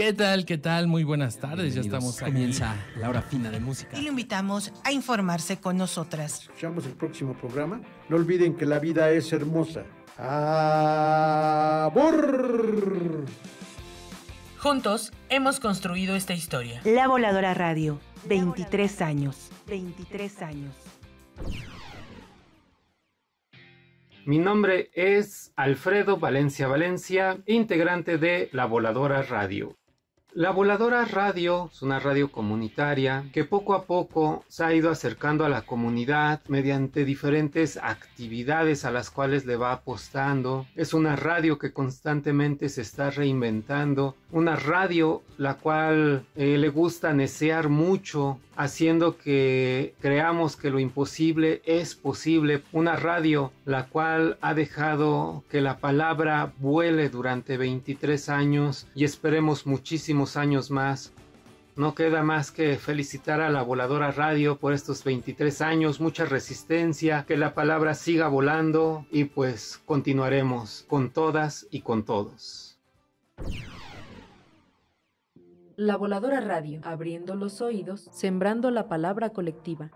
¿Qué tal? ¿Qué tal? Muy buenas tardes. Ya estamos aquí. Comienza la hora fina de música. Y lo invitamos a informarse con nosotras. Escuchamos el próximo programa. No olviden que la vida es hermosa. ¡Abur! Juntos hemos construido esta historia. La Voladora Radio, 23 años. 23 años. Mi nombre es Alfredo Valencia Valencia, integrante de La Voladora Radio. La Voladora Radio es una radio comunitaria que poco a poco se ha ido acercando a la comunidad mediante diferentes actividades a las cuales le va apostando. Es una radio que constantemente se está reinventando, una radio la cual eh, le gusta desear mucho, haciendo que creamos que lo imposible es posible. Una radio la cual ha dejado que la palabra vuele durante 23 años y esperemos años más. No queda más que felicitar a la voladora radio por estos 23 años, mucha resistencia, que la palabra siga volando y pues continuaremos con todas y con todos. La Voladora Radio, abriendo los oídos, sembrando la palabra colectiva.